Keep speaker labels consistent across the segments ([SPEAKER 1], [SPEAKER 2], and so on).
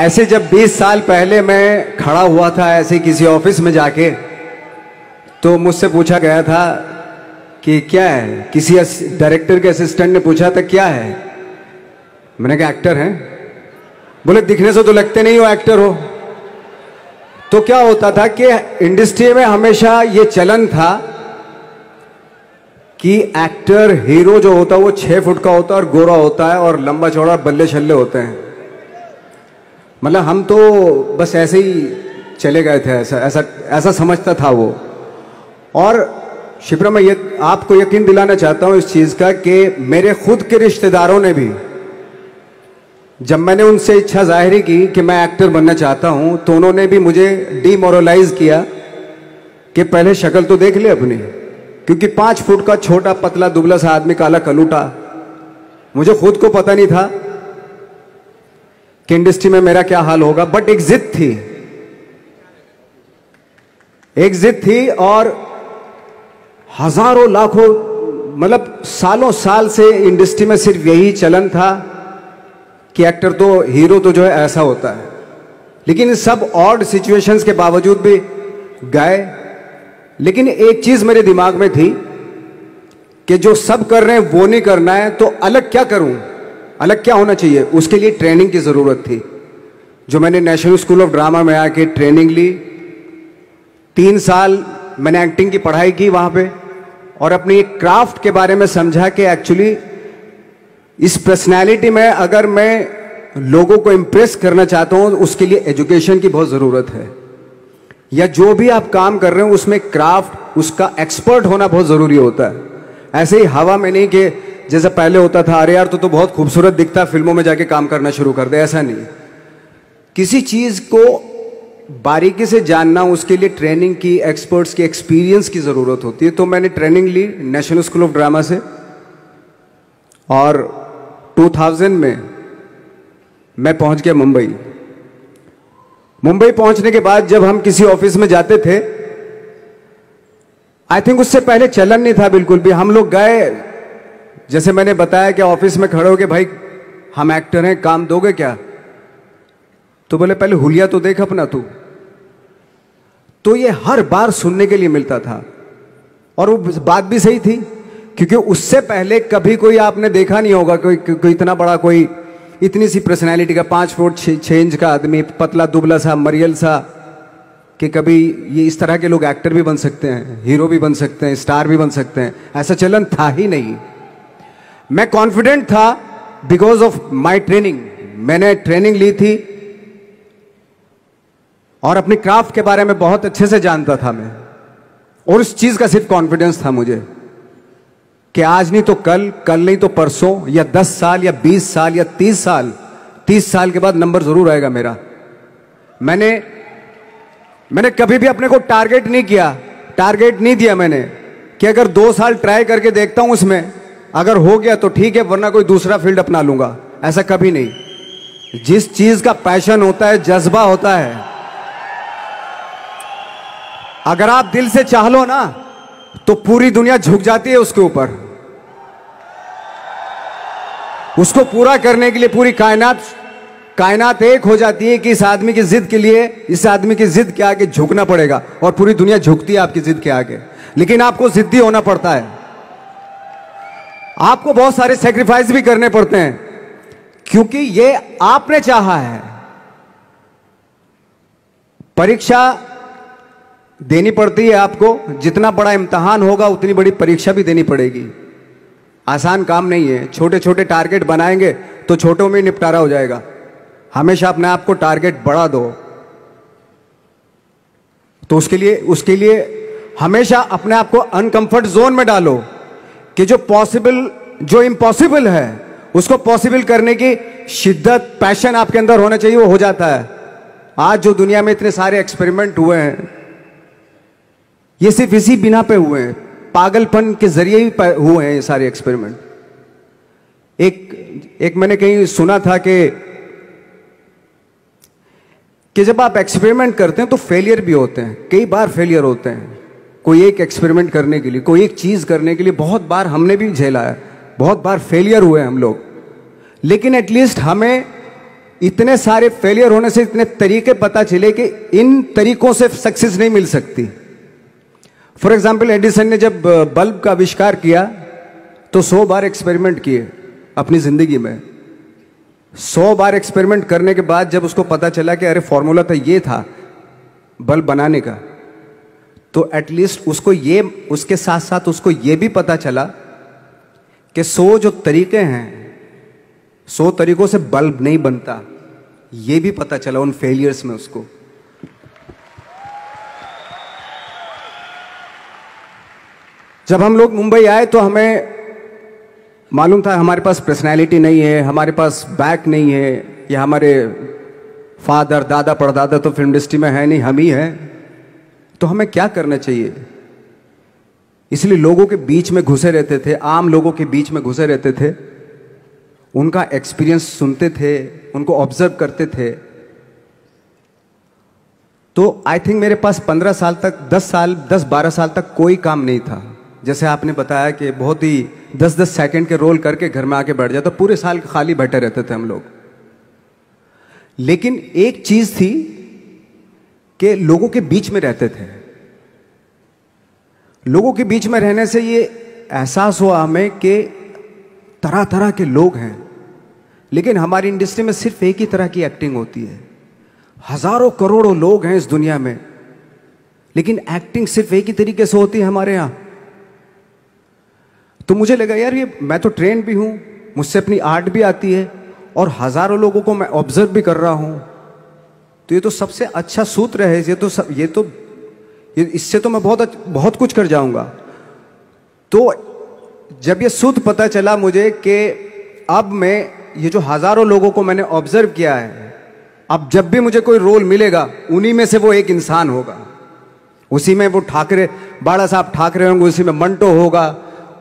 [SPEAKER 1] ऐसे जब 20 साल पहले मैं खड़ा हुआ था ऐसे किसी ऑफ़िस में जाके तो मुझसे पूछा गया था कि क्या है? किसी डायरेक्टर के असिस्टेंट ने पूछा था, क्या है? मैंने कहा एक्टर हैं. बोले, दिखने से तो लगते नहीं हो एक्टर हो. तो क्या होता था कि इंडस्ट्री में हमेशा ये चलन था कि एक्टर हीरो जो होता है वो छह फुट का होता है और गोरा होता है और लंबा चौड़ा बल्ले छल्ले होते हैं। मतलब हम तो बस ऐसे ही चले गए थे, ऐसा ऐसा ऐसा समझता था वो। और शिप्रा, मैं ये, आपको यकीन दिलाना चाहता हूँ इस चीज़ का कि मेरे खुद के रिश्तेदारों ने भी, जब मैंने उनसे इच्छा ज़ाहिर की कि मैं एक्टर बनना चाहता हूँ तो उन्होंने भी मुझे डीमोरलाइज किया कि पहले शक्ल तो देख ले अपनी, क्योंकि पाँच फुट का छोटा पतला दुबला सा आदमी काला कलूटा, मुझे खुद को पता नहीं था। कि इंडस्ट्री में मेरा क्या हाल होगा बट एक जिद थी। एक जिद थी और हज़ारों लाखों मतलब सालों साल से इंडस्ट्री में सिर्फ़ यही चलन था कि एक्टर तो हीरो तो जो है ऐसा होता है। लेकिन सब ऑड सिचुएशंस के बावजूद भी गए। लेकिन एक चीज़ मेरे दिमाग में थी कि जो सब कर रहे हैं वो नहीं करना है तो अलग क्या करूँ? अलग क्या होना चाहिए? उसके लिए ट्रेनिंग की ज़रूरत थी। जो मैंने नेशनल स्कूल ऑफ़ ड्रामा में आके ट्रेनिंग ली, तीन साल मैंने एक्टिंग की पढ़ाई की वहाँ पे और अपनी एक क्राफ्ट के बारे में समझा कि एक्चुअली इस पर्सनैलिटी में अगर मैं लोगों को इंप्रेस करना चाहता हूँ, उसके लिए एजुकेशन की बहुत ज़रूरत है। या जो भी आप काम कर रहे हो, उसमें क्राफ्ट उसका एक्सपर्ट होना बहुत ज़रूरी होता है। ऐसे ही हवा में नहीं कि जैसे पहले होता था अरे यार तो, तो बहुत खूबसूरत दिखता फ़िल्मों में जाके काम करना शुरू कर दे ऐसा नहीं। किसी चीज़ को बारीकी से जानना उसके लिए ट्रेनिंग की एक्सपर्ट्स की एक्सपीरियंस की ज़रूरत होती है। तो मैंने ट्रेनिंग ली नेशनल स्कूल ऑफ़ ड्रामा से। और 2000 में मैं पहुँच गया मुंबई। मुंबई पहुँचने के बाद जब हम किसी ऑफ़िस में जाते थे आई थिंक उससे पहले चलन नहीं था बिल्कुल भी। हम लोग गए जैसे मैंने बताया कि ऑफ़िस में खड़े हो के भाई, हम एक्टर हैं, काम दोगे क्या? तो बोले, पहले हुलिया तो देख अपना तू। तो ये हर बार सुनने के लिए मिलता था। और वो बात भी सही थी, क्योंकि उससे पहले कभी कोई आपने देखा नहीं होगा कोई कोई इतना बड़ा कोई, इतनी सी पर्सनैलिटी का पाँच फुट छः इंच का आदमी, पतला, दुबला सा, मरियल सा, कि कभी ये इस तरह के लोग एक्टर भी बन सकते हैं, हीरो भी बन सकते हैं, स्टार भी बन सकते हैं। ऐसा चलन था ही नहीं। मैं कॉन्फिडेंट था बिकॉज़ ऑफ़ माई ट्रेनिंग मैंने ट्रेनिंग ली थी और अपनी क्राफ्ट के बारे में बहुत अच्छे से जानता था मैं। और उस चीज़ का सिर्फ़ कॉन्फिडेंस था मुझे कि आज नहीं तो कल कल नहीं तो परसों, या दस साल, या बीस साल, या तीस साल तीस साल के बाद नंबर ज़रूर आएगा मेरा। मैंने मैंने कभी भी अपने को टारगेट नहीं किया। टारगेट नहीं दिया मैंने कि अगर दो साल ट्राई करके देखता हूँ उसमें अगर हो गया तो ठीक है, वरना कोई दूसरा फ़ील्ड अपना लूँगा। ऐसा कभी नहीं। जिस चीज़ का पैशन होता है, जज्बा होता है। अगर आप दिल से चाह लो ना तो पूरी दुनिया झुक जाती है उसके ऊपर। उसको पूरा करने के लिए पूरी कायनात कायनात एक हो जाती है कि इस आदमी की जिद के लिए, इस आदमी की जिद के आगे झुकना पड़ेगा और पूरी दुनिया झुकती है आपकी जिद के आगे। लेकिन आपको जिद्दी होना पड़ता है। आपको बहुत सारे सेक्रीफाइस भी करने पड़ते हैं। क्योंकि ये आपने चाहा है। परीक्षा देनी पड़ती है आपको। जितना बड़ा इम्तहान होगा, उतनी बड़ी परीक्षा भी देनी पड़ेगी। आसान काम नहीं है। छोटे छोटे टारगेट बनाएँगे तो छोटों में निपटारा हो जाएगा। हमेशा अपने आप को टारगेट बढ़ा दो। तो उसके लिए उसके लिए हमेशा अपने आप को अनकंफर्ट जोन में डालो। कि जो पॉसिबल जो इम्पॉसिबल है, उसको पॉसिबल करने की शिद्दत पैशन आपके अंदर होना चाहिए, वो हो जाता है। आज जो दुनिया में इतने सारे एक्सपेरिमेंट हुए हैं, ये सिर्फ़ इसी बिना पे हुए हैं। पागलपन के ज़रिए ही हुए हैं ये सारे एक्सपेरिमेंट एक एक मैंने कहीं सुना था कि कि जब आप एक्सपेरिमेंट करते हैं तो फेलियर भी होते हैं, कई बार फेलियर होते हैं। कोई एक एक्सपेरिमेंट करने के लिए, कोई एक चीज़ करने के लिए बहुत बार हमने भी झेला है बहुत बार फेलियर हुए हम लोग। लेकिन एटलीस्ट हमें इतने सारे फेलियर होने से इतने तरीके पता चले कि इन तरीकों से सक्सेस नहीं मिल सकती। फॉर एग्ज़ाम्पल एडिसन ने जब बल्ब का आविष्कार किया तो सौ बार एक्सपेरिमेंट किए अपनी ज़िंदगी में। सौ बार एक्सपेरिमेंट करने के बाद जब उसको पता चला कि अरे फॉर्मूला तो ये था बल्ब बनाने का। तो एटलीस्ट उसको ये, उसके साथ साथ उसको ये भी पता चला कि सो जो तरीके हैं, सो तरीकों से बल्ब नहीं बनता, ये भी पता चला उन फेलियर्स में उसको। जब हम लोग मुंबई आए तो हमें मालूम था हमारे पास पर्सनैलिटी नहीं है, हमारे पास बैक नहीं है, या हमारे फादर दादा, परदादा तो फ़िल्म इंडस्ट्री में है नहीं, हम ही हैं। तो हमें क्या करना चाहिए? इसलिए लोगों के बीच में घुसे रहते थे, आम लोगों के बीच में घुसे रहते थे। उनका एक्सपीरियंस सुनते थे, उनको ऑब्ज़र्व करते थे। तो आई थिंक मेरे पास पंद्रह साल तक, दस साल, दस बारह साल तक कोई काम नहीं था। जैसे आपने बताया कि बहुत ही दस दस सेकंड के रोल करके घर में आके बैठ जाता, पूरे साल खाली बैठे रहते थे हम लोग। लेकिन एक चीज़ थी कि लोगों के बीच में रहते थे। लोगों के बीच में रहने से ये एहसास हुआ हमें कि तरह तरह के लोग हैं। लेकिन हमारी इंडस्ट्री में सिर्फ़ एक ही तरह की एक्टिंग होती है। हज़ारों करोड़ों लोग हैं इस दुनिया में। लेकिन एक्टिंग सिर्फ़ एक ही तरीके से होती है हमारे यहाँ। तो मुझे लगा, यार, ये मैं तो ट्रेन भी हूँ, मुझसे अपनी आर्ट भी आती है और हज़ारों लोगों को मैं ऑब्ज़र्व भी कर रहा हूँ। तो ये तो सबसे अच्छा सूत्र है ये तो सब, ये तो ये इससे तो मैं बहुत बहुत कुछ कर जाऊँगा। तो जब ये सूत्र पता चला मुझे कि अब मैं ये जो हज़ारों लोगों को मैंने ऑब्ज़र्व किया है अब जब भी मुझे कोई रोल मिलेगा उन्हीं में से वो एक इंसान होगा। उसी में वो ठाकरे बाड़ा साहब ठाकरे होंगे उसी में मंटो होगा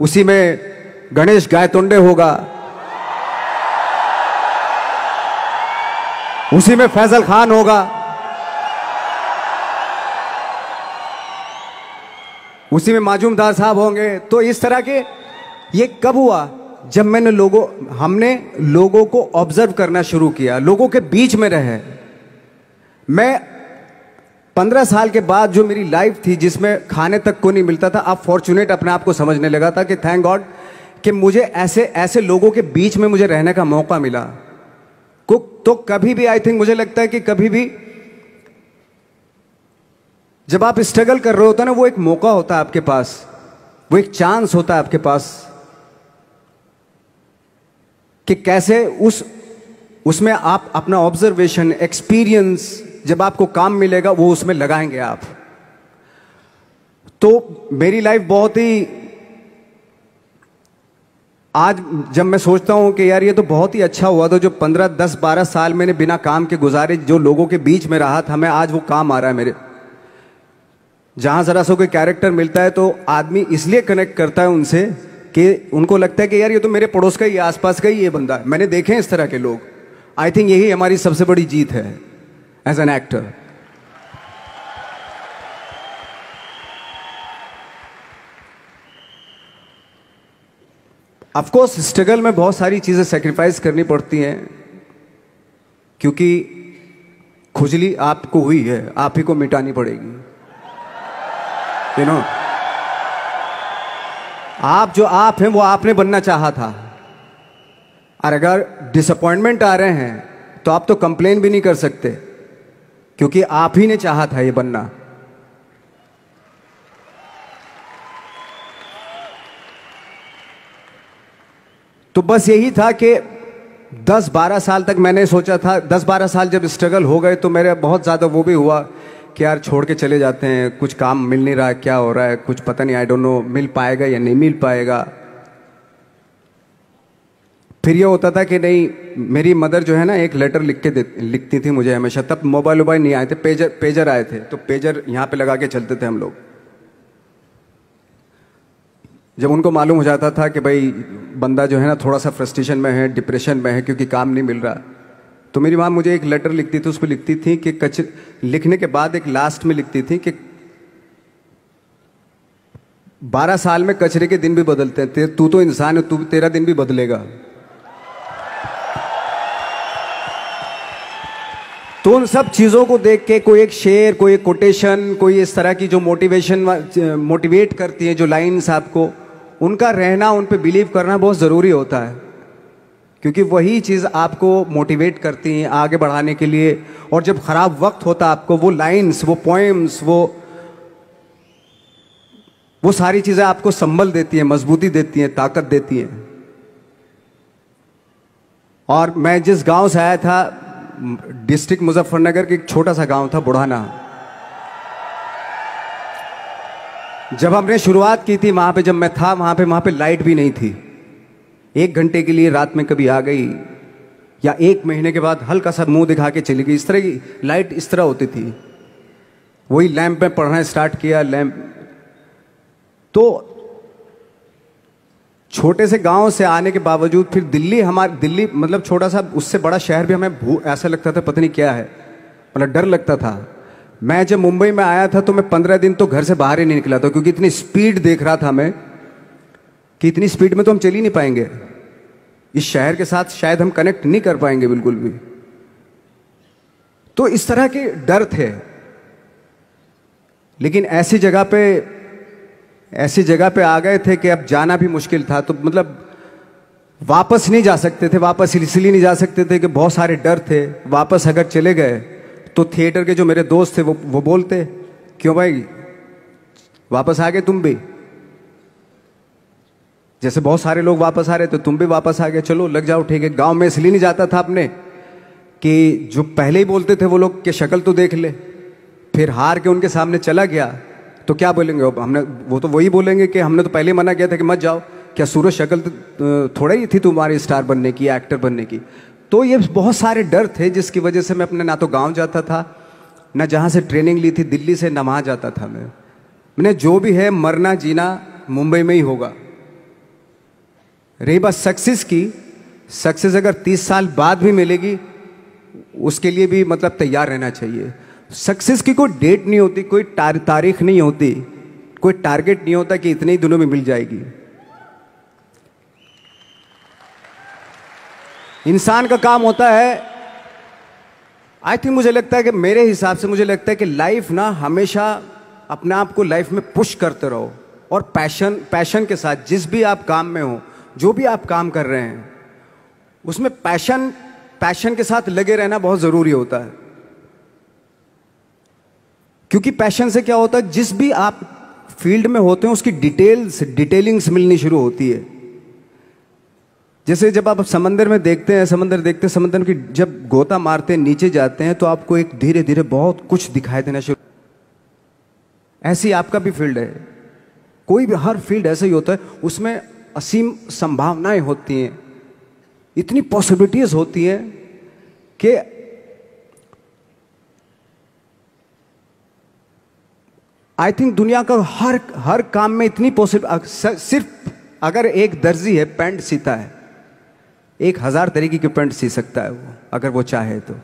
[SPEAKER 1] उसी में गणेश गायतोंडे होगा उसी में फैजल खान होगा। उसी में माजूमदार साहब होंगे। तो इस तरह के ये कब हुआ? जब मैंने लोगों, हमने लोगों को ऑब्ज़र्व करना शुरू किया, लोगों के बीच में रहे। मैं पंद्रह साल के बाद जो मेरी लाइफ थी, जिसमें खाने तक को नहीं मिलता था, अब फॉर्चुनेट अपने आप को समझने लगा था कि थैंक गॉड कि मुझे ऐसे ऐसे लोगों के बीच में मुझे रहने का मौका मिला। तो कभी भी आई थिंक मुझे लगता है कि कभी भी जब आप स्ट्रगल कर रहे होते हैं ना, वो एक मौका होता है आपके पास, वो एक चांस होता है आपके पास कि कैसे उस, उसमें आप अपना ऑब्जर्वेशन एक्सपीरियंस जब आपको काम मिलेगा, वो उसमें लगाएँगे आप। तो मेरी लाइफ बहुत ही आज जब मैं सोचता हूँ कि यार ये तो बहुत ही अच्छा हुआ था, जो पंद्रह, दस, बारह साल मैंने बिना काम के गुजारे, जो लोगों के बीच में रहा था, मैं आज वो काम आ रहा है मेरे। जहाँ जरा सा कोई कैरेक्टर मिलता है तो आदमी इसलिए कनेक्ट करता है उनसे कि उनको लगता है कि यार ये तो मेरे पड़ोस का ही, आसपास का ही ये बंदा है। मैंने देखे हैं इस तरह के लोग। आई थिंक यही हमारी सबसे बड़ी जीत है as an actor of course struggle में बहुत सारी चीज़ें सेक्रीफाइस करनी पड़ती हैं, क्योंकि खुजली आपको हुई है, आप ही को मिटानी पड़ेगी। यू नो आप जो आप हैं, वो आपने बनना चाहा था। और अगर डिसअपॉइंटमेंट आ रहे हैं तो आप तो कंप्लेन भी नहीं कर सकते, क्योंकि आप ही ने चाहा था ये बनना। तो बस यही था कि 10-12 साल तक मैंने सोचा था 10-12 साल जब स्ट्रगल हो गए तो मेरे बहुत ज़्यादा वो भी हुआ कि यार छोड़ के चले जाते हैं, कुछ काम मिल नहीं रहा है, क्या हो रहा है, कुछ पता नहीं आई डोंट नो मिल पाएगा या नहीं मिल पाएगा। फिर ये होता था कि नहीं, मेरी मदर जो है ना, एक लेटर लिख के लिखती थी मुझे हमेशा, तब मोबाइल वोबाइल नहीं आए थे पेजर पेजर आए थे तो पेजर यहाँ पे लगा के चलते थे हम लोग। जब उनको मालूम हो जाता था कि भाई बंदा जो है ना थोड़ा सा फ्रस्ट्रेशन में है डिप्रेशन में है, क्योंकि काम नहीं मिल रहा। तो मेरी माँ मुझे एक लेटर लिखती थी, उसमें लिखती थी कि कच, लिखने के बाद एक लास्ट में लिखती थी कि बारह साल में कचरे के दिन भी बदलते हैं, तू तो इंसान है, तू, तेरा दिन भी बदलेगा। तो उन सब चीज़ों को देख के कोई एक शेर, कोई एक कोटेशन कोई इस तरह की जो मोटिवेशन मोटिवेट करती है, जो लाइन्स आपको उनका रहना, उन पर बिलीव करना बहुत ज़रूरी होता है। क्योंकि वही चीज़ आपको मोटिवेट करती हैं आगे बढ़ाने के लिए। और जब ख़राब वक्त होता आपको, वो लाइंस वो पोएम्स वो वो सारी चीज़ें आपको संबल देती हैं, मजबूती देती हैं, ताकत देती हैं। और मैं जिस गाँव से आया था, डिस्ट्रिक्ट मुजफ्फरनगर के एक छोटा सा गाँव था, बुढ़ाना। जब हमने शुरुआत की थी, वहाँ पे जब मैं था, वहाँ पे वहाँ पे लाइट भी नहीं थी। एक घंटे के लिए रात में कभी आ गई, या एक महीने के बाद हल्का सा मुँह दिखा के चली गई, इस तरह की लाइट इस तरह होती थी। वही लैंप में पढ़ना स्टार्ट किया, लैंप। तो छोटे से गाँव से आने के बावजूद फिर दिल्ली हमारे, दिल्ली मतलब छोटा सा, उससे बड़ा शहर भी हमें ऐसा लगता था, पता नहीं क्या है। मतलब डर लगता था। मैं जब मुंबई में आया था तो मैं पंद्रह दिन तो घर से बाहर ही नहीं निकला था, क्योंकि इतनी स्पीड देख रहा था मैं कि इतनी स्पीड में तो हम चल ही नहीं पाएँगे। इस शहर के साथ शायद हम कनेक्ट नहीं कर पाएँगे बिल्कुल भी। तो इस तरह के डर थे। लेकिन ऐसी जगह पे, ऐसी जगह पे आ गए थे कि अब जाना भी मुश्किल था तो मतलब वापस नहीं जा सकते थे, वापस इसलिए नहीं जा सकते थे कि बहुत सारे डर थे। वापस अगर चले गए तो थिएटर के जो मेरे दोस्त थे, वो वो बोलते, क्यों भाई? वापस आ गए तुम भी? जैसे बहुत सारे लोग वापस आ रहे थे तुम भी वापस आ गए। चलो, लग जाओ, ठीक है। गाँव में इसलिए नहीं जाता था अपने कि जो पहले ही बोलते थे वो लोग कि शक्ल तो देख ले, फिर हार के उनके सामने चला गया। तो क्या बोलेंगे? हमने, वो तो वही बोलेंगे कि हमने तो पहले मना किया था कि मत जाओ। क्या सूरज शक्ल तो थोड़ा ही थी तुम्हारी स्टार बनने की एक्टर बनने की? तो ये बहुत सारे डर थे जिसकी वजह से मैं अपने ना तो गाँव जाता था, ना जहाँ से ट्रेनिंग ली थी, दिल्ली से ना वहाँ जाता था मैं। मैंने जो भी है, मरना जीना मुंबई में ही होगा। रही बात सक्सेस की, सक्सेस अगर तीस साल बाद भी मिलेगी, उसके लिए भी मतलब तैयार रहना चाहिए। सक्सेस की कोई डेट नहीं होती, कोई तारीख नहीं होती, कोई टारगेट नहीं होता कि इतने ही दिनों में मिल जाएगी। इंसान का काम होता है आई थिंक मुझे लगता है कि मेरे हिसाब से मुझे लगता है कि लाइफ ना हमेशा अपने आप को लाइफ में पुश करते रहो और पैशन पैशन के साथ जिस भी आप काम में हो, जो भी आप काम कर रहे हैं, उसमें पैशन पैशन के साथ लगे रहना बहुत ज़रूरी होता है। क्योंकि पैशन से क्या होता है, जिस भी आप फ़ील्ड में होते हैं, उसकी डिटेल्स डिटेलिंग्स मिलनी शुरू होती है। जैसे जब आप समंदर में देखते हैं, समंदर देखते हैं समंदर की जब गोता मारते हैं, नीचे जाते हैं तो आपको एक धीरे धीरे बहुत कुछ दिखाई देना शुरू ऐसी आपका भी फ़ील्ड है। कोई भी, हर फ़ील्ड ऐसा ही होता है, उसमें असीम संभावनाएँ होती हैं। इतनी पॉसिबिलिटीज होती हैं कि आई थिंक दुनिया का हर हर काम में इतनी पॉसिबल सिर्फ़ अगर एक दर्जी है, पेंट सीता है। एक हज़ार तरीके की पेंट सी सकता है वो, अगर वो चाहे तो।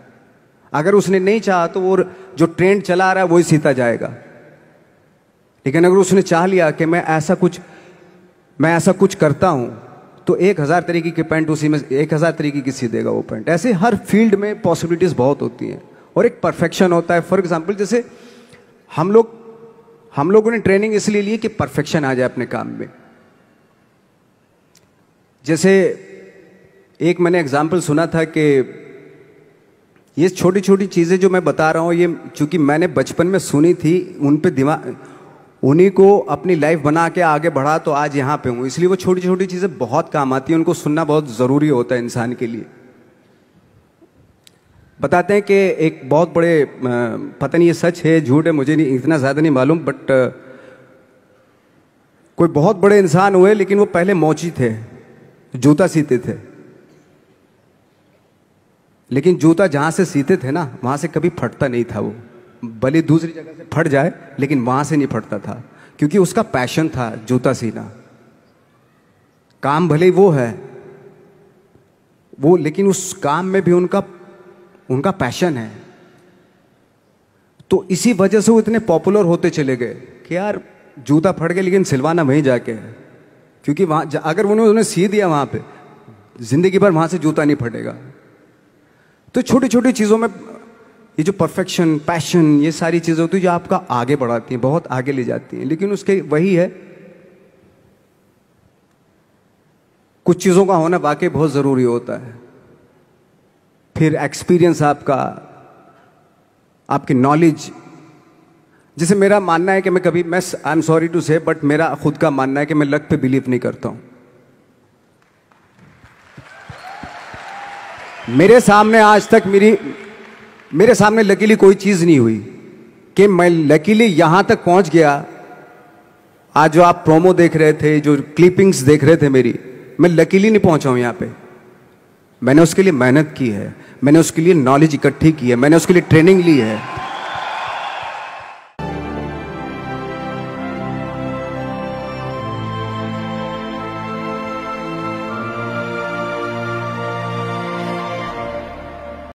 [SPEAKER 1] अगर उसने नहीं चाहा तो वो जो ट्रेंड चला आ रहा है वही सीता जाएगा। लेकिन अगर उसने चाह लिया कि मैं ऐसा कुछ, मैं ऐसा कुछ करता हूँ तो एक हज़ार तरीके की पेंट उसी में, एक हज़ार तरीके की सी देगा वो पेंट। ऐसे हर फ़ील्ड में पॉसिबिलिटीज बहुत होती हैं। और एक परफेक्शन होता है। फॉर एग्ज़ाम्पल जैसे हम लोग, हम लोगों ने ट्रेनिंग इसलिए ली कि परफेक्शन आ जाए अपने काम में। जैसे एक मैंने एग्ज़ाम्पल सुना था कि ये छोटी छोटी चीज़ें जो मैं बता रहा हूँ, ये चूँकि मैंने बचपन में सुनी थी, उन पे दिमाग उन्हीं को अपनी लाइफ बना के आगे बढ़ा तो आज यहाँ पे हूँ। इसलिए वो छोटी छोटी चीज़ें बहुत काम आती हैं, उनको सुनना बहुत ज़रूरी होता है इंसान के लिए। बताते हैं कि एक बहुत बड़े पता नहीं ये सच है, झूठ है, मुझे नहीं, इतना ज़्यादा नहीं मालूम बट कोई बहुत बड़े इंसान हुए, लेकिन वो पहले मोची थे, जूता सीते थे। लेकिन जूता जहाँ से सीते थे ना, वहाँ से कभी फटता नहीं था वो। भले दूसरी जगह से फट जाए, लेकिन वहाँ से नहीं फटता था, क्योंकि उसका पैशन था जूता सीना। काम भले वो है, वो लेकिन उस काम में भी उनका उनका पैशन है। तो इसी वजह से वो इतने पॉपुलर होते चले गए कि यार, जूता फट गया, लेकिन सिलवाना वहीं जाके है। क्योंकि वहाँ, अगर उन्होंने उन्हें सी दिया वहाँ पे, ज़िंदगी भर वहाँ से जूता नहीं फटेगा। तो छोटी छोटी चीज़ों में, ये जो परफेक्शन पैशन ये सारी चीज़ें होती है, जो आपका आगे बढ़ाती हैं, बहुत आगे ले जाती हैं। लेकिन उसके वही है, कुछ चीज़ों का होना वाकई बहुत ज़रूरी होता है। फिर एक्सपीरियंस आपका, आपकी नॉलेज जैसे मेरा मानना है कि मैं कभी, मैं I am sorry to say but मेरा खुद का मानना है कि मैं लक पे बिलीव नहीं करता हूँ। मेरे सामने आज तक मेरी, मेरे सामने लकीली कोई चीज़ नहीं हुई कि मैं लकीली यहाँ तक पहुँच गया। आज जो आप प्रोमो देख रहे थे, जो क्लिपिंग्स देख रहे थे मेरी, मैं लकीली नहीं पहुँचा हूँ यहाँ पे। मैंने उसके लिए मेहनत की है, मैंने उसके लिए नॉलेज इकट्ठी की है, मैंने उसके लिए ट्रेनिंग ली है।